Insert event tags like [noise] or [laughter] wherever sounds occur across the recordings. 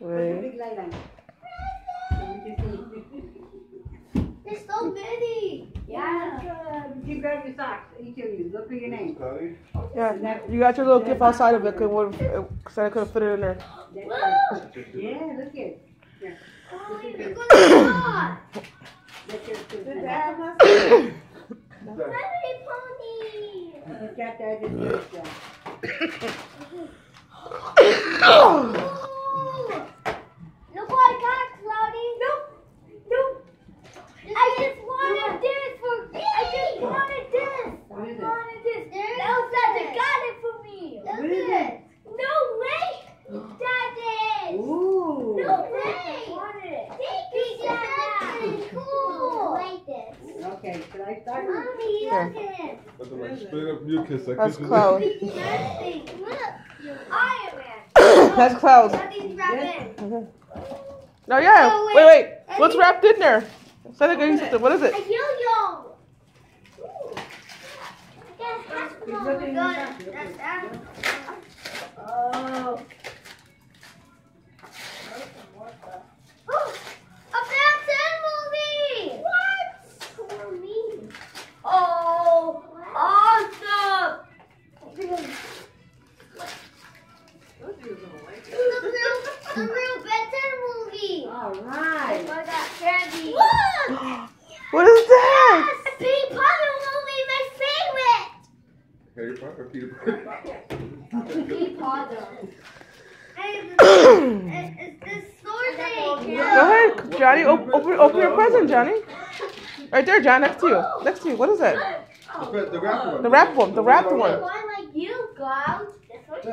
Wait. Put the Wait. big light on. So we can see. There's so many. Yeah. Good. You grab your socks, each of you. Look for your name. Yeah, you got your little gift outside of it because I couldn't fit it in there. That's Look. right. Yeah, look here. Oh, look at the That's your Christmas. that [coughs] have pony. You got that in your stuff. Ooh. Look what I got, Cloudy. Nope. Nope. I just wanted this for me. I just wanted this. What is I it? wanted this. Elsa got it for me. What is it? No way. Daddy. Ooh. No way. I wanted it. Thank you, Daddy. Cool. like this. Okay, should I start? Mommy, Here. look at it. That's a like straight up mucus. I That's couldn't- Cloud. Nothing. Look. Iron Man. [coughs] That's Cloud. Nothing's wrapped in. No, yeah. Oh, Wait, wait. wait. What's wrapped in there? Say it again. What is A it? yo-yo. Ooh. Yes, that's He's cool. looking in Good. That's that. Oh. Oh, a Batman movie. What? For me. Oh, awesome. The real, the real Batman movie. All I right. got candy. Look. What is that? Yes, Harry Potter movie, my favorite. Harry Potter, Peter Harry Potter. And it's, it's this sword thing. Go ahead, Johnny. Op- open, open your present, Johnny. Right there, John. Next to you. Next to you. What is that? The, the wrapped one. The wrapped one. The wrapped one. One like you, Cloud.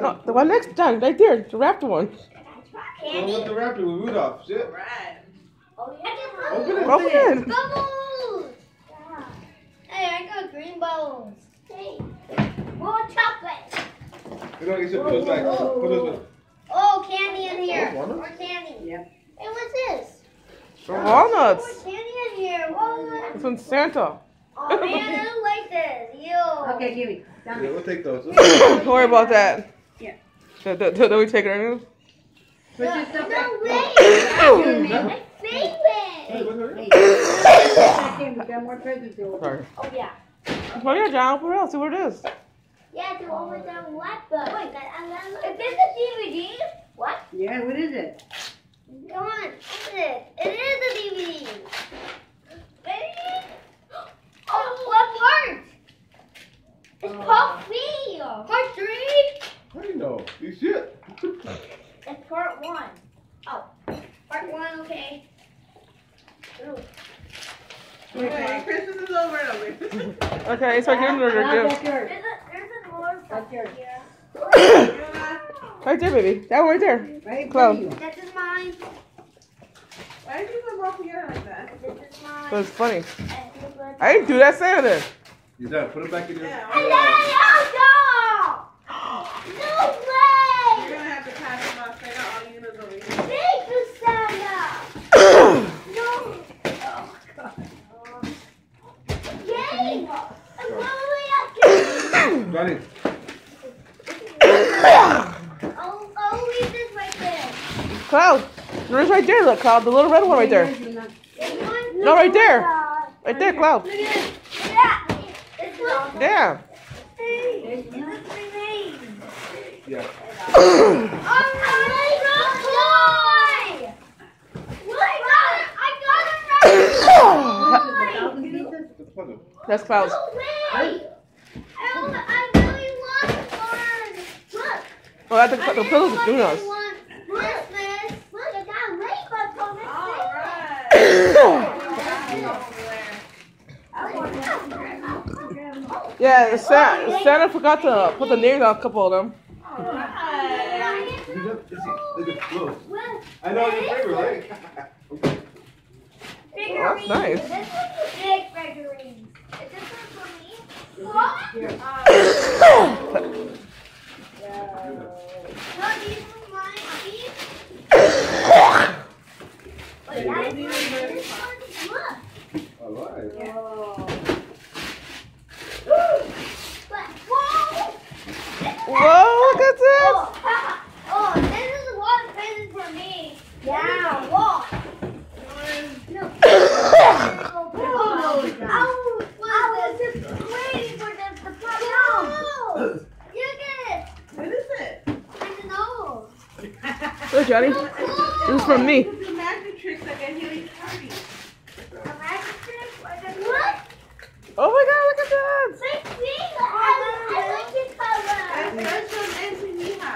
No, the one next, John. Right there. The wrapped one. The candy. with the wrapped one with Rudolph. Shit. Right. Oh, yeah. Open it. Open it. Bubbles. Hey, I got green bubbles. Hey. More chocolate. You know, you should put those back. Put those back. Oh, candy in here. Oh, walnuts? More candy. Yep. Hey, what's this? Walnuts. More candy in here. Walnuts. It's from Santa. Oh man, I don't [laughs] like this. Ew. Okay, give me. Yeah, Down there. we'll take those. [coughs] Don't worry about that. Yeah. Don't, don't, don't we take it right now? Put your stuff back. No way. [coughs] [coughs] My favorite. Hey, what's her- Hey, put back in. We got more presents to open. Sorry. Oh yeah. Oh yeah, John. Open it up. See what it is. Yeah, to open the what button. Wait, is this a DVD? What? Yeah, what is it? Come on, open it. It is a DVD. Ready? [gasps] Oh, what part? It's uh, part three. Part three? I do you know? You shit. [laughs] It's part one. Oh, part one, okay. Ooh. Okay, Christmas is over and [laughs] over. Okay, so give them their Now gift. that's yours. There's a, there's a more That's yours. here. Right there, baby. That one right there. Right in Close. front of you. This is mine. Why did you put both together like that? This is mine. That's funny. And this one- I didn't do that Santa. You done. Put it back in your. Yeah. And then also! No way! You're gonna have to pass them off. They got all units over here. Thank you, Santa! No! Yay! I'm going Johnny. I'll, I'll leave this right there. Cloud. There's right there. Look, Cloud. The little red one right there. No, right there. Right there, Cloud. [coughs] Look at it. Yeah. Yeah. Hey, this is my name. Yeah. Oh, my God! Look, I got it! I got it right! Thousand pieces? It's a puzzle. That's Cloud's. No way! I, I really want one! Look! Oh, that's the, the pillows are doing us. Christmas! Look, I got rainbow on Yeah, Santa, Santa forgot to put the names on a couple of them. You got- you see, Look. I know your favorite, right? Oh, that's nice. This one's a big figurine. Is this one for me? What? No, these are mine. These? Wait, that is This one's look. All right. But, whoa! Whoa, look at this. Oh, [laughs] oh, this is a lot of presents for me. Yeah, walk. No. [coughs] Oh, I was, I was just waiting for them to pop out. No. You get What is it? I don't know. Look, Johnny. So cool. This is from me. It's a magic trick like a healing party. A magic trick? Like a- What? Oh my God! Look at that. My feet. I, I like your color. That's from Auntie Mija.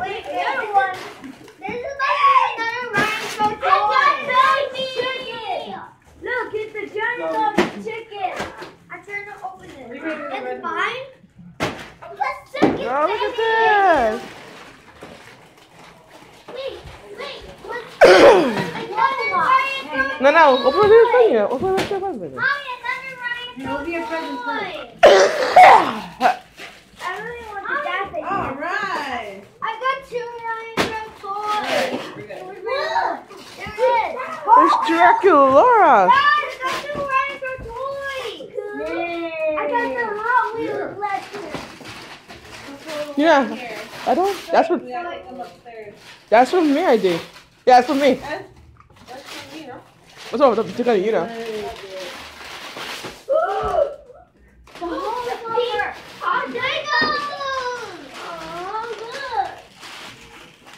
Wait, the other one. This is like another rhinestone toy. Chicken. Look, it's the giant dog chicken. I turned to open it. It's mine. Let's check it. Oh, look at this. Wait, wait. What's No, no. Open the thing yet. Open the thing. Mommy, another Open your present toy. I really want the gas thing. All right. I got two rhinestone toys. Look. There's Dracula. Guys, I got two rhinestone toys. I got the Hot Wheels collection. Yeah. I don't. That's what. We gotta take them upstairs. That's from me. I did. Yeah, it's from me. That's, that's from me, no? What's wrong with the you know? The whole cover. Hot Oh, look.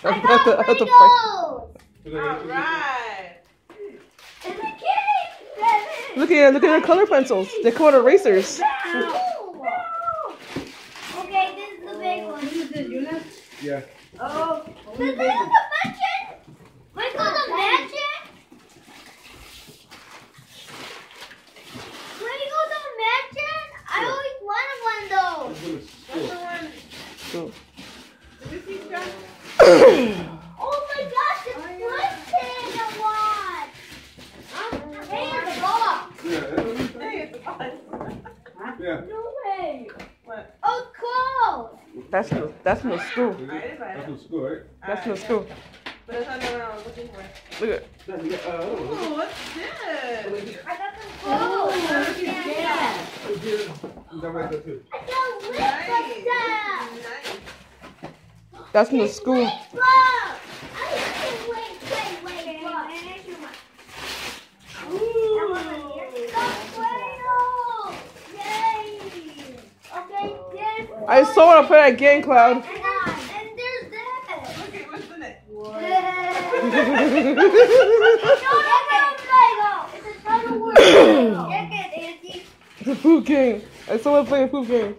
That's, I that's, the, that's the Legos. All right. It's a kitty. Look at look at their color pencils. They come with erasers. Wow. Okay, this is the big one. What is this, Yuna? Yeah. Oh, This only is the baby. mansion. Michael, the mansion. Michael, the mansion. I always wanted one of those. This one That's [clears throat] cool. the one. Did you see John? Oh my gosh, it's twisted a lot. Hey, it's a box. Yeah. that's- Hey, it's fun. Yeah. No way. What? Oh, it's cool. That's from the, that's from the school. Is it? Alright, it's That's fine. from school, right? That's from school. But it's not the one I was looking for. Look at. That- you got- uh, oh, Ooh, what's this? I got some Oh, clothes. look at that. is it- is that right there too? I got lip Nice. stuff. Nice. That's from the school. Wait, look. I can wait, wait, wait, look. That one right here. The whale. Yay. Okay, this I just saw it up at Game Cloud. And, and there's that. Okay, what's in it? It's a a game. Oh, saw it playing a poop game.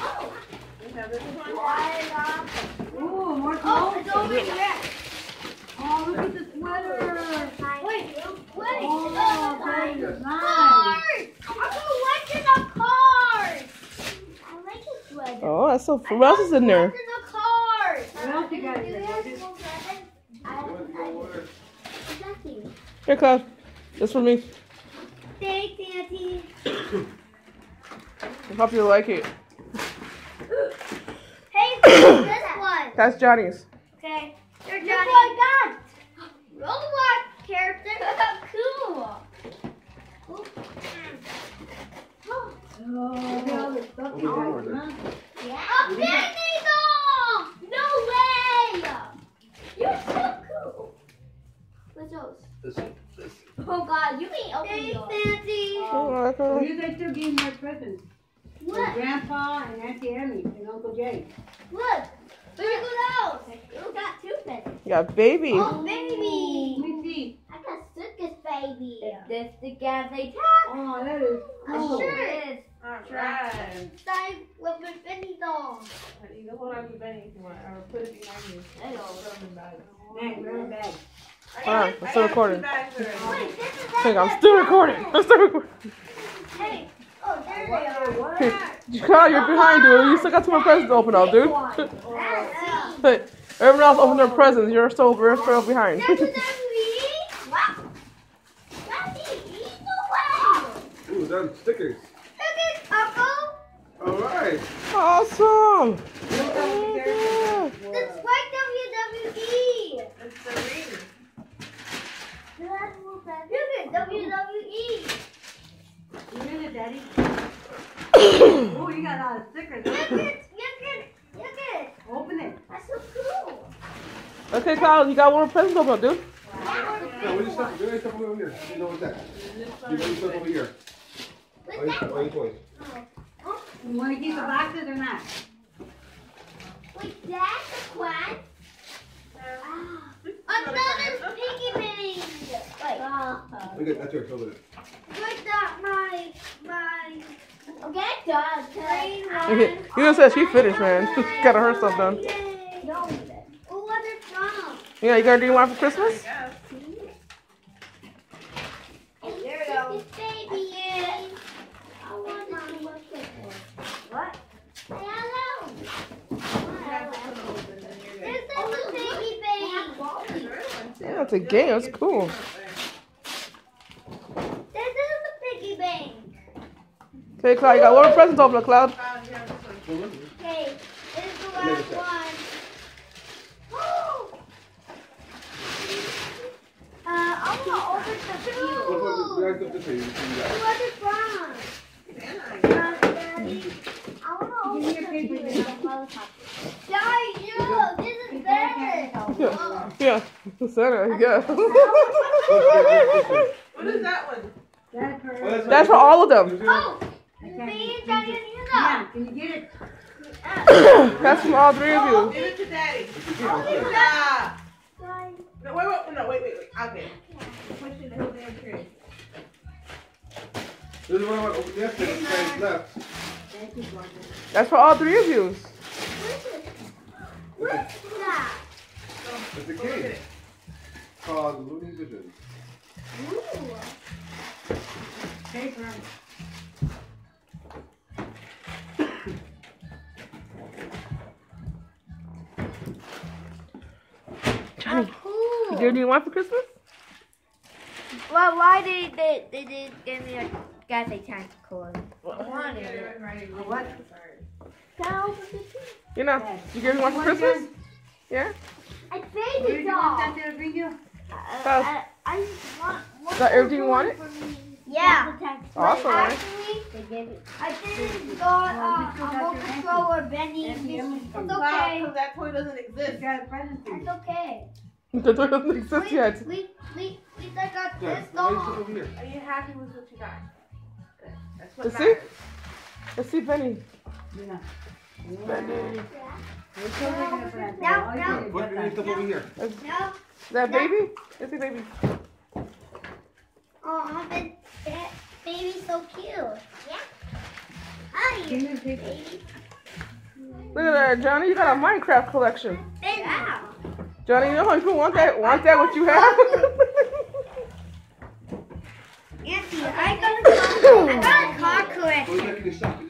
Oh, oh. Oh. Oh. Oh, that's so. What else is in there? Collecting a card. What else you got Do in you there? have more presents? I, I, nothing. Here, Cloud. That's for me. Thanks, Auntie. I hope you like it. Hey, [coughs] this one. That's Johnny's. Okay. You're Johnny. Look what I got. Roblox character. cool. Ooh. Oh, Oh, look at all the stuff you got, huh? A Disney doll! No way! You're so cool. What's those? This, this. Oh God, you can open Thanks, Auntie. Oh, I Oh, like it. you guys still gave my presents. From What? Grandpa and Auntie Emmy and Uncle Jay. Look. Look at those. You got two presents. You got baby. Oh, baby. Let me see. I got circus baby. Is this the Gazzy tag? Oh, that is A cool. shirt. Alright. Signed with a Benny doll. You can hold on to Benny if you want, or put it behind you. I know. Throw it in the bag. Nice, very. I Hold on, got- I'm still recording. Wait, this is Hang I'm still recording. I'm still recording. Hey. Oh, there they are. Hey, Kyle, you're behind, dude. You still got two more presents to open up, dude. That's But everyone else opened their presents. You're still, you're still behind. WWE. Wow. That's easy. No way. Ooh, that's stickers. Look at Uncle. All right. awesome. Look how many That's like WWE. It's the ring. Look at WWE. You did it, Daddy. [coughs] oh, you got a lot of stickers. Look at, look at, look. Open it. That's so cool. Okay, Kyle, you got one more present to open, dude. No, where's your stuff? Where's your stuff over here? You know what's that? You got stuff over here. All your stuff, all your toys. Oh, you want to keep the boxes or not? Wait, that's a quad. Another piggy bank. Wait, Look at that's yours. Hold it. where's that my my? Okay, done. Green Okay, one. You know, said she finished, man. [laughs] Got her stuff done. Yay. No. Oh, what is from? Yeah, you gonna do one for Christmas? Yes. There we go. Baby. I want to look at this. What? Hello. This is the piggy bank. Yeah, it's a game. It's cool. This is the piggy bank. Okay, Cloud, you got one present to open, Cloud. Found here, this. Okay, this is the Make last one. [gasps] uh, I want to the this way. You can do that. Who was it from? Santa. Uh, I want the few. Daddy, look, this is better. Yeah, yeah. [laughs] Center, yeah. [laughs] What is that one? That's for. That's for all of them. Oh, I me can't- and Daddy and Nina. Yeah, can you get it? [coughs] That's from all three of you. Oh, give it to daddy. Oh, Yeah. Daddy. No, wait, wait, no, wait, wait, wait. I'll get it. Push it over there, Chris. This is one of my, there's left. Thank you, That's for all three of you. What's that? It's a Go look at game called Looney Vision. Ooh. Paper. Johnny, Cool. you do you want for Christmas? Well, why did they they did give me a Galaxy Tactical? I Right, wanted it. right, right. What? Sorry. Can I open the two? You know, you give me one for Christmas? Yeah? A Where baby did you want doll. that to bring you? Uh, Oh. I, I just want one Is that everything you wanted? for me. Yeah. Awesome, man. Actually, They gave it. I didn't got uh, a got your remote Anki. controller Benny. Anki, It's Anki. Wow, okay. 'cause that toy doesn't exist. got a present It's okay. The door doesn't exist Wait, yet. wait, wait, wait, I got this where's oh. over here? Are you happy with what you got? Good. That's what To see? matters. Let's see Benny. Yeah. Benny. We're still looking for that. No, All you no. is What get that. you stuff over here? Is No. that baby? Let's see baby. Oh, that, that baby's so cute. Yeah. Hi, Give me a paper. baby. Look at that, Johnny. You got a Minecraft collection. Yeah. Johnny, no, you want that? Want that? What you have? Auntie, I got a cockroach. I got a cockroach.